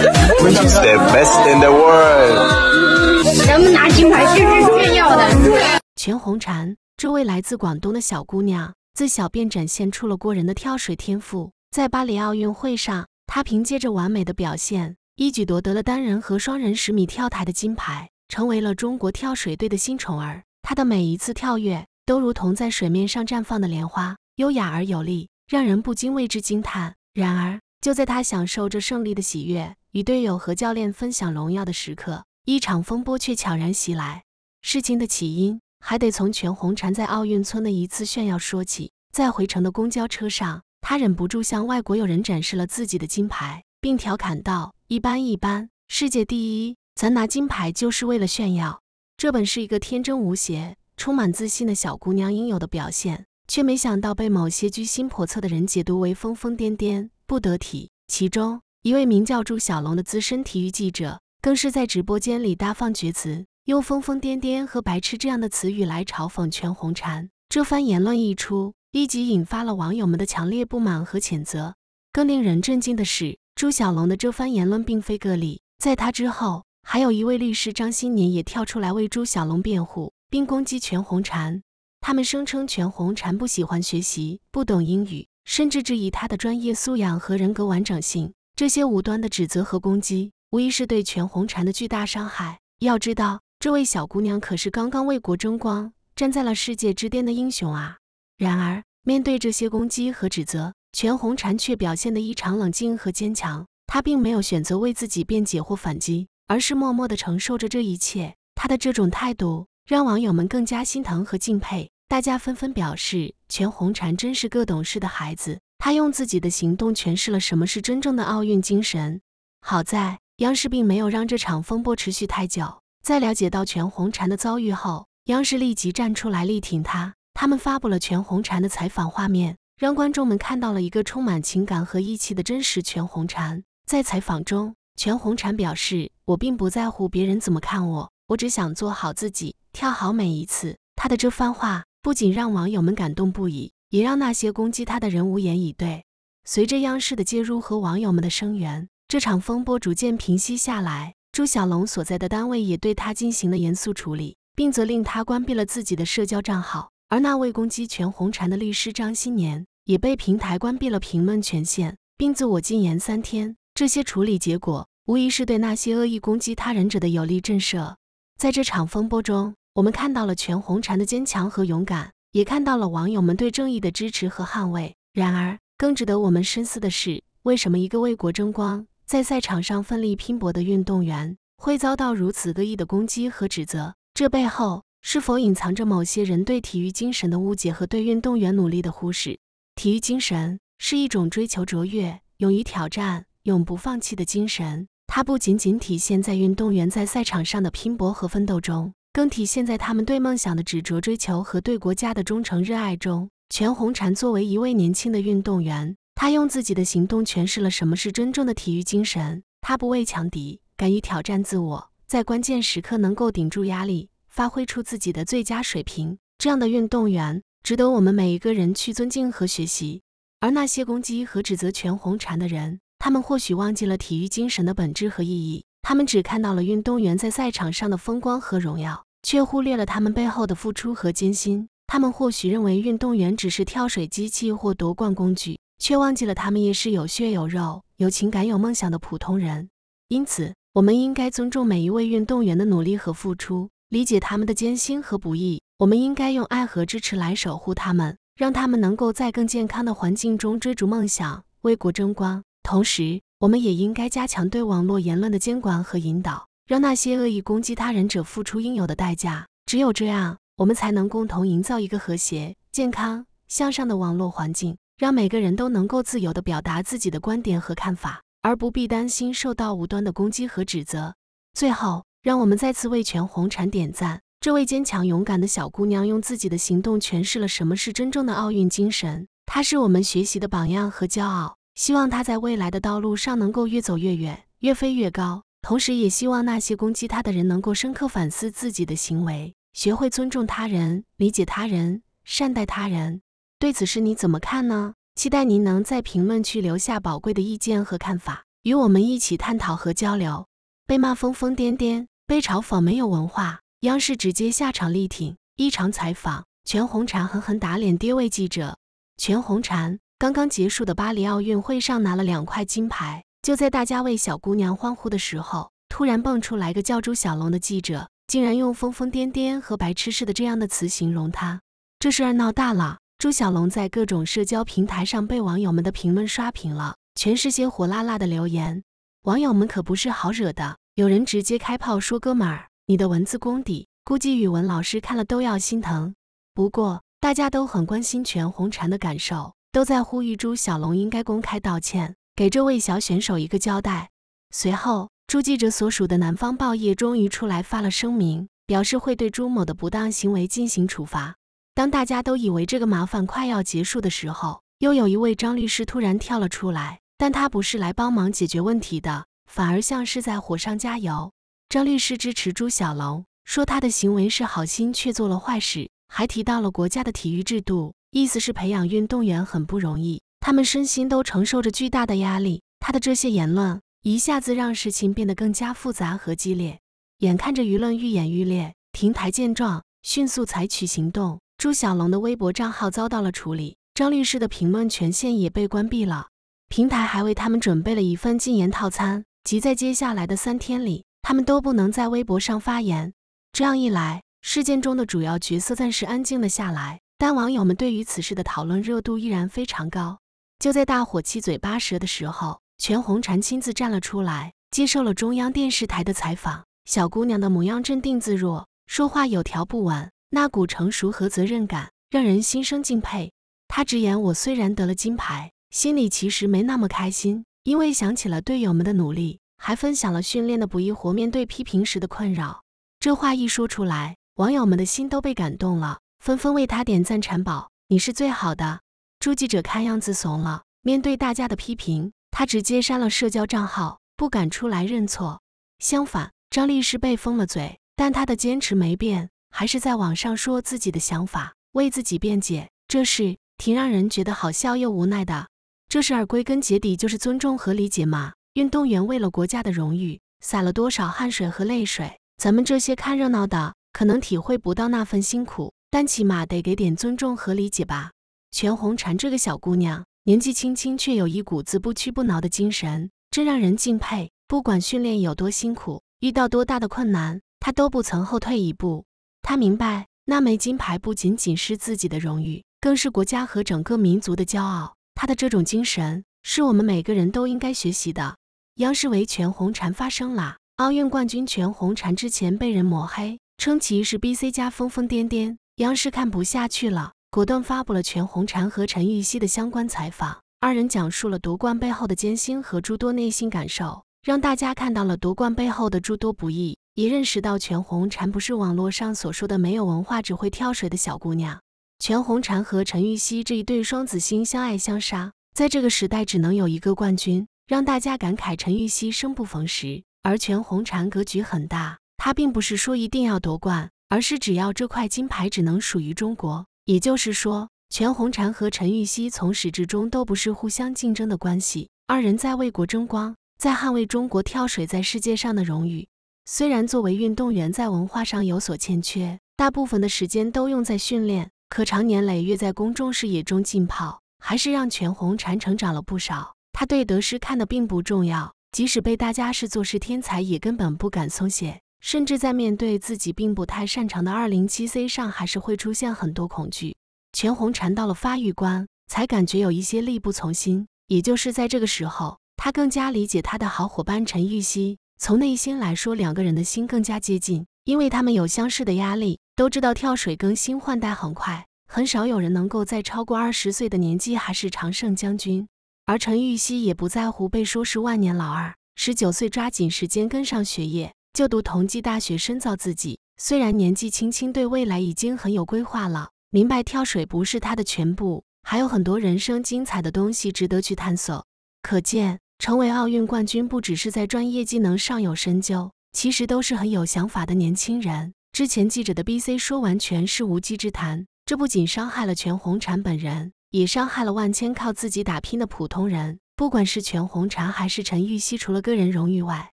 The best in the world. 咱们拿金牌就是炫耀的。全红婵，这位来自广东的小姑娘，自小便展现出了过人的跳水天赋。在巴黎奥运会上，她凭借着完美的表现，一举夺得了单人和双人十米跳台的金牌，成为了中国跳水队的新宠儿。她的每一次跳跃，都如同在水面上绽放的莲花，优雅而有力，让人不禁为之惊叹。然而，就在她享受着胜利的喜悦，与队友和教练分享荣耀的时刻，一场风波却悄然袭来。事情的起因，还得从全红婵在奥运村的一次炫耀说起。在回程的公交车上，她忍不住向外国友人展示了自己的金牌，并调侃道：“一般一般，世界第一，咱拿金牌就是为了炫耀。”这本是一个天真无邪、充满自信的小姑娘应有的表现，却没想到被某些居心叵测的人解读为疯疯癫癫、不得体。其中一位名叫朱小龙的资深体育记者，更是在直播间里大放厥词，用“疯疯癫癫”和“白痴”这样的词语来嘲讽全红婵。这番言论一出，立即引发了网友们的强烈不满和谴责。更令人震惊的是，朱小龙的这番言论并非个例，在他之后，还有一位律师张新年也跳出来为朱小龙辩护，并攻击全红婵。他们声称全红婵不喜欢学习，不懂英语。甚至质疑他的专业素养和人格完整性。这些无端的指责和攻击，无疑是对全红婵的巨大伤害。要知道，这位小姑娘可是刚刚为国争光，站在了世界之巅的英雄啊！然而，面对这些攻击和指责，全红婵却表现得异常冷静和坚强。她并没有选择为自己辩解或反击，而是默默地承受着这一切。她的这种态度，让网友们更加心疼和敬佩。大家纷纷表示，全红婵真是个懂事的孩子，他用自己的行动诠释了什么是真正的奥运精神。好在央视并没有让这场风波持续太久，在了解到全红婵的遭遇后，央视立即站出来力挺她。他们发布了全红婵的采访画面，让观众们看到了一个充满情感和义气的真实全红婵。在采访中，全红婵表示：“我并不在乎别人怎么看我，我只想做好自己，跳好每一次。”她的这番话。不仅让网友们感动不已，也让那些攻击他的人无言以对。随着央视的介入和网友们的声援，这场风波逐渐平息下来。朱小龙所在的单位也对他进行了严肃处理，并责令他关闭了自己的社交账号。而那位攻击全红婵的律师张新年也被平台关闭了评论权限，并自我禁言三天。这些处理结果无疑是对那些恶意攻击他人者的有力震慑。在这场风波中，我们看到了全红婵的坚强和勇敢，也看到了网友们对正义的支持和捍卫。然而，更值得我们深思的是，为什么一个为国争光、在赛场上奋力拼搏的运动员，会遭到如此恶意的攻击和指责？这背后是否隐藏着某些人对体育精神的误解和对运动员努力的忽视？体育精神是一种追求卓越、勇于挑战、永不放弃的精神，它不仅仅体现在运动员在赛场上的拼搏和奋斗中。更体现在他们对梦想的执着追求和对国家的忠诚热爱中。全红婵作为一位年轻的运动员，她用自己的行动诠释了什么是真正的体育精神。他不畏强敌，敢于挑战自我，在关键时刻能够顶住压力，发挥出自己的最佳水平。这样的运动员值得我们每一个人去尊敬和学习。而那些攻击和指责全红婵的人，他们或许忘记了体育精神的本质和意义。他们只看到了运动员在赛场上的风光和荣耀，却忽略了他们背后的付出和艰辛。他们或许认为运动员只是跳水机器或夺冠工具，却忘记了他们也是有血有肉、有情感、有梦想的普通人。因此，我们应该尊重每一位运动员的努力和付出，理解他们的艰辛和不易。我们应该用爱和支持来守护他们，让他们能够在更健康的环境中追逐梦想，为国争光。同时，我们也应该加强对网络言论的监管和引导，让那些恶意攻击他人者付出应有的代价。只有这样，我们才能共同营造一个和谐、健康、向上的网络环境，让每个人都能够自由地表达自己的观点和看法，而不必担心受到无端的攻击和指责。最后，让我们再次为全红婵点赞。这位坚强勇敢的小姑娘，用自己的行动诠释了什么是真正的奥运精神。她是我们学习的榜样和骄傲。希望他在未来的道路上能够越走越远，越飞越高。同时，也希望那些攻击他的人能够深刻反思自己的行为，学会尊重他人、理解他人、善待他人。对此事你怎么看呢？期待您能在评论区留下宝贵的意见和看法。与我们一起探讨和交流。被骂疯疯癫癫，被嘲讽没有文化，央视直接下场力挺，一场采访，全红婵狠狠打脸第位记者。全红婵刚刚结束的巴黎奥运会上拿了两块金牌，就在大家为小姑娘欢呼的时候，突然蹦出来个叫朱小龙的记者，竟然用疯疯癫癫和白痴似的这样的词形容她，这事儿闹大了。朱小龙在各种社交平台上被网友们的评论刷屏了，全是些火辣辣的留言。网友们可不是好惹的，有人直接开炮说：“哥们儿，你的文字功底，估计语文老师看了都要心疼。”不过大家都很关心全红婵的感受，都在呼吁朱小龙应该公开道歉，给这位小选手一个交代。随后，朱记者所属的南方报业终于出来发了声明，表示会对朱某的不当行为进行处罚。当大家都以为这个麻烦快要结束的时候，又有一位张律师突然跳了出来，但他不是来帮忙解决问题的，反而像是在火上加油。张律师支持朱小龙，说他的行为是好心却做了坏事，还提到了国家的体育制度，意思是培养运动员很不容易，他们身心都承受着巨大的压力。他的这些言论一下子让事情变得更加复杂和激烈，眼看着舆论愈演愈烈，平台见状迅速采取行动。朱小龙的微博账号遭到了处理，张律师的评论权限也被关闭了。平台还为他们准备了一份禁言套餐，即在接下来的三天里，他们都不能在微博上发言。这样一来，事件中的主要角色暂时安静了下来，但网友们对于此事的讨论热度依然非常高。就在大伙七嘴八舌的时候，全红婵亲自站了出来，接受了中央电视台的采访。小姑娘的模样镇定自若，说话有条不紊。那股成熟和责任感让人心生敬佩。她直言：“我虽然得了金牌，心里其实没那么开心，因为想起了队友们的努力，还分享了训练的不易活，面对批评时的困扰。”这话一说出来，网友们的心都被感动了，纷纷为他点赞阐宝：“你是最好的。”朱记者看样子怂了，面对大家的批评，他直接删了社交账号，不敢出来认错。相反，张律师被封了嘴，但他的坚持没变。还是在网上说自己的想法，为自己辩解，这事挺让人觉得好笑又无奈的。这事儿归根结底就是尊重和理解嘛。运动员为了国家的荣誉，洒了多少汗水和泪水，咱们这些看热闹的可能体会不到那份辛苦，但起码得给点尊重和理解吧。全红婵这个小姑娘，年纪轻轻却有一股子不屈不挠的精神，真让人敬佩。不管训练有多辛苦，遇到多大的困难，她都不曾后退一步。她明白，那枚金牌不仅仅是自己的荣誉，更是国家和整个民族的骄傲。她的这种精神，是我们每个人都应该学习的。央视为全红婵发声啦！奥运冠军全红婵之前被人抹黑，称其是 B C 加疯疯癫癫，央视看不下去了，果断发布了全红婵和陈芋汐的相关采访。二人讲述了夺冠背后的艰辛和诸多内心感受，让大家看到了夺冠背后的诸多不易。也认识到全红婵不是网络上所说的没有文化、只会跳水的小姑娘。全红婵和陈芋汐这一对双子星相爱相杀，在这个时代只能有一个冠军，让大家感慨陈芋汐生不逢时。而全红婵格局很大，她并不是说一定要夺冠，而是只要这块金牌只能属于中国。也就是说，全红婵和陈芋汐从始至终都不是互相竞争的关系，二人在为国争光，在捍卫中国跳水在世界上的荣誉。虽然作为运动员在文化上有所欠缺，大部分的时间都用在训练，可长年累月在公众视野中浸泡，还是让全红婵成长了不少。他对得失看得并不重要，即使被大家视作是天才，也根本不敢松懈，甚至在面对自己并不太擅长的二零七 C 上，还是会出现很多恐惧。全红婵到了发育关，才感觉有一些力不从心。也就是在这个时候，他更加理解他的好伙伴陈芋汐。从内心来说，两个人的心更加接近，因为他们有相似的压力，都知道跳水更新换代很快，很少有人能够在超过二十岁的年纪还是常胜将军。而陈芋汐也不在乎被说是万年老二，十九岁抓紧时间跟上学业，就读同济大学深造自己。虽然年纪轻轻，对未来已经很有规划了，明白跳水不是他的全部，还有很多人生精彩的东西值得去探索。可见。成为奥运冠军不只是在专业技能上有深究，其实都是很有想法的年轻人。之前记者的 B C 说完全是无稽之谈，这不仅伤害了全红婵本人，也伤害了万千靠自己打拼的普通人。不管是全红婵还是陈芋汐，除了个人荣誉外，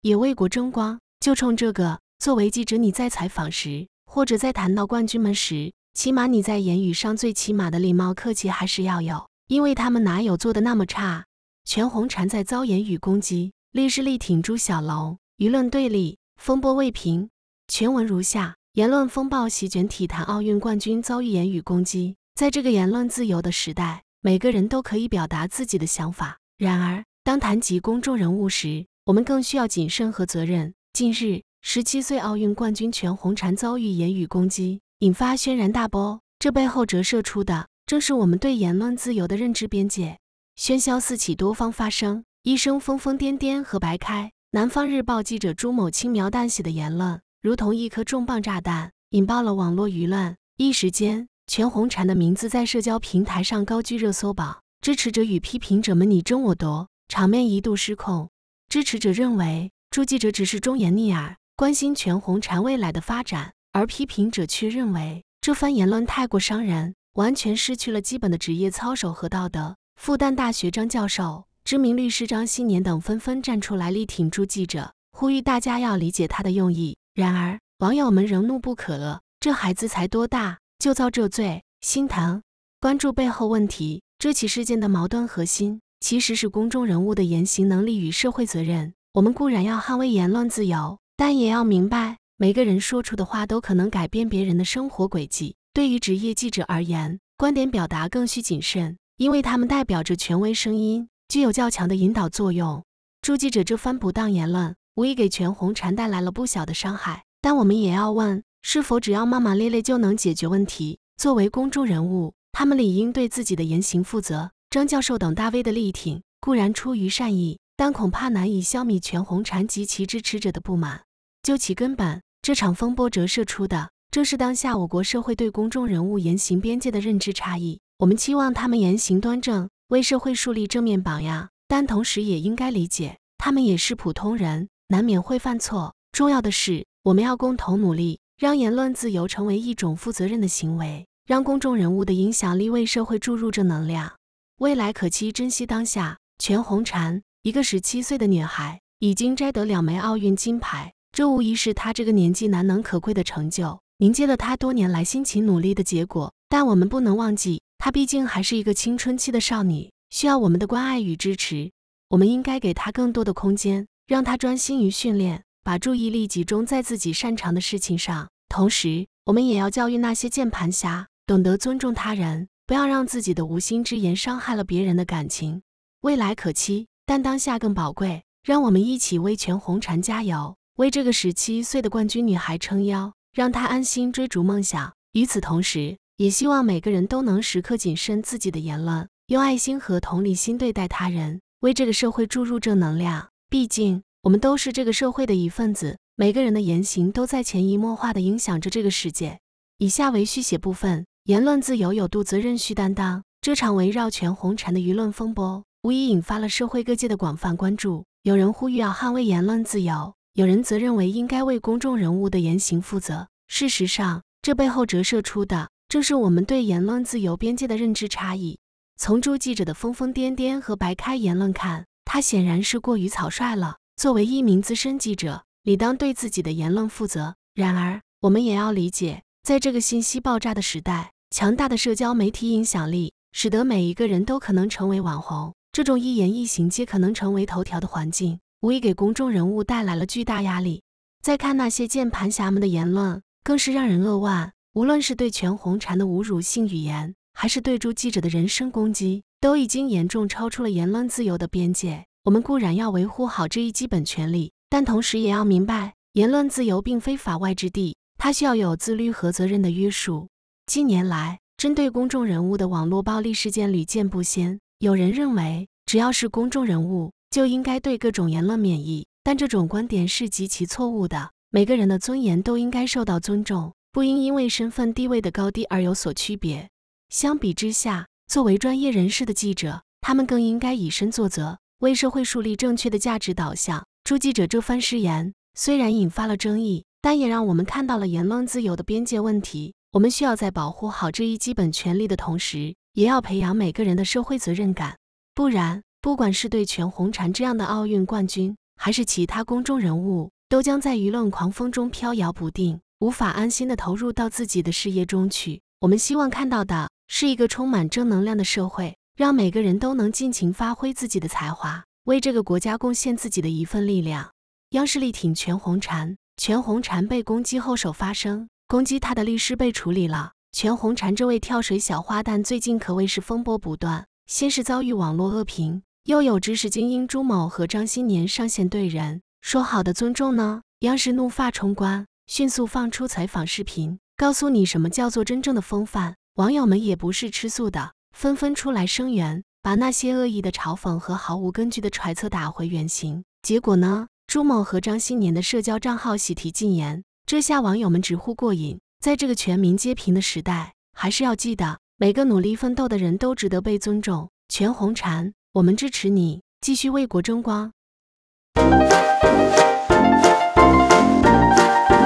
也为国争光。就冲这个，作为记者，你在采访时，或者在谈到冠军们时，起码你在言语上最起码的礼貌客气还是要有，因为他们哪有做的那么差？全红婵在遭言语攻击，力士力挺朱小龙，舆论对立，风波未平。全文如下：言论风暴席卷体坛，奥运冠军遭遇言语攻击。在这个言论自由的时代，每个人都可以表达自己的想法。然而，当谈及公众人物时，我们更需要谨慎和责任。近日，十七岁奥运冠军全红婵遭遇言语攻击，引发轩然大波。这背后折射出的，正是我们对言论自由的认知边界。喧嚣四起，多方发声，一声疯疯癫癫和白开。南方日报记者朱某轻描淡写的言论，如同一颗重磅炸弹，引爆了网络舆论。一时间，全红婵的名字在社交平台上高居热搜榜，支持者与批评者们你争我夺，场面一度失控。支持者认为朱记者只是忠言逆耳，关心全红婵未来的发展，而批评者却认为这番言论太过伤人，完全失去了基本的职业操守和道德。复旦大学张教授、知名律师张新年等纷纷站出来力挺朱记者，呼吁大家要理解他的用意。然而，网友们仍怒不可遏：这孩子才多大就遭这罪，心疼！关注背后问题，这起事件的矛盾核心其实是公众人物的言行能力与社会责任。我们固然要捍卫言论自由，但也要明白，每个人说出的话都可能改变别人的生活轨迹。对于职业记者而言，观点表达更需谨慎。因为他们代表着权威声音，具有较强的引导作用。朱记者这番不当言论，无疑给全红婵带来了不小的伤害。但我们也要问，是否只要骂骂咧咧就能解决问题？作为公众人物，他们理应对自己的言行负责。张教授等大 V 的力挺固然出于善意，但恐怕难以消弭全红婵及其支持者的不满。究其根本，这场风波折射出的正是当下我国社会对公众人物言行边界的认知差异。我们期望他们言行端正，为社会树立正面榜样，但同时也应该理解，他们也是普通人，难免会犯错。重要的是，我们要共同努力，让言论自由成为一种负责任的行为，让公众人物的影响力为社会注入正能量。未来可期，珍惜当下。全红婵，一个十七岁的女孩，已经摘得两枚奥运金牌，这无疑是她这个年纪难能可贵的成就，凝结了她多年来辛勤努力的结果。但我们不能忘记。她毕竟还是一个青春期的少女，需要我们的关爱与支持。我们应该给她更多的空间，让她专心于训练，把注意力集中在自己擅长的事情上。同时，我们也要教育那些键盘侠，懂得尊重他人，不要让自己的无心之言伤害了别人的感情。未来可期，但当下更宝贵。让我们一起为全红婵加油，为这个十七岁的冠军女孩撑腰，让她安心追逐梦想。与此同时，也希望每个人都能时刻谨慎自己的言论，用爱心和同理心对待他人，为这个社会注入正能量。毕竟，我们都是这个社会的一份子，每个人的言行都在潜移默化地影响着这个世界。以下为续写部分：言论自由有度，责任需担当。这场围绕全红婵的舆论风波，无疑引发了社会各界的广泛关注。有人呼吁要捍卫言论自由，有人则认为应该为公众人物的言行负责。事实上，这背后折射出的。正是我们对言论自由边界的认知差异。从朱记者的疯疯癫癫和白开言论看，他显然是过于草率了。作为一名资深记者，理当对自己的言论负责。然而，我们也要理解，在这个信息爆炸的时代，强大的社交媒体影响力使得每一个人都可能成为网红。这种一言一行皆可能成为头条的环境，无疑给公众人物带来了巨大压力。再看那些键盘侠们的言论，更是让人扼腕。无论是对全红婵的侮辱性语言，还是对朱记者的人身攻击，都已经严重超出了言论自由的边界。我们固然要维护好这一基本权利，但同时也要明白，言论自由并非法外之地，它需要有自律和责任的约束。近年来，针对公众人物的网络暴力事件屡见不鲜。有人认为，只要是公众人物，就应该对各种言论免疫，但这种观点是极其错误的。每个人的尊严都应该受到尊重。不应因为身份地位的高低而有所区别。相比之下，作为专业人士的记者，他们更应该以身作则，为社会树立正确的价值导向。朱记者这番誓言虽然引发了争议，但也让我们看到了言论自由的边界问题。我们需要在保护好这一基本权利的同时，也要培养每个人的社会责任感，不然不管是对全红婵这样的奥运冠军，还是其他公众人物，都将在舆论狂风中飘摇不定，无法安心的投入到自己的事业中去。我们希望看到的是一个充满正能量的社会，让每个人都能尽情发挥自己的才华，为这个国家贡献自己的一份力量。央视力挺全红婵，全红婵被攻击后首发声，攻击她的律师被处理了。全红婵这位跳水小花旦最近可谓是风波不断，先是遭遇网络恶评，又有知识精英朱某和张新年上线怼人，说好的尊重呢？央视怒发冲冠，迅速放出采访视频，告诉你什么叫做真正的风范。网友们也不是吃素的，纷纷出来声援，把那些恶意的嘲讽和毫无根据的揣测打回原形。结果呢？朱某和张新年的社交账号喜提禁言，这下网友们直呼过瘾。在这个全民皆贫的时代，还是要记得，每个努力奋斗的人都值得被尊重。全红婵，我们支持你，继续为国争光。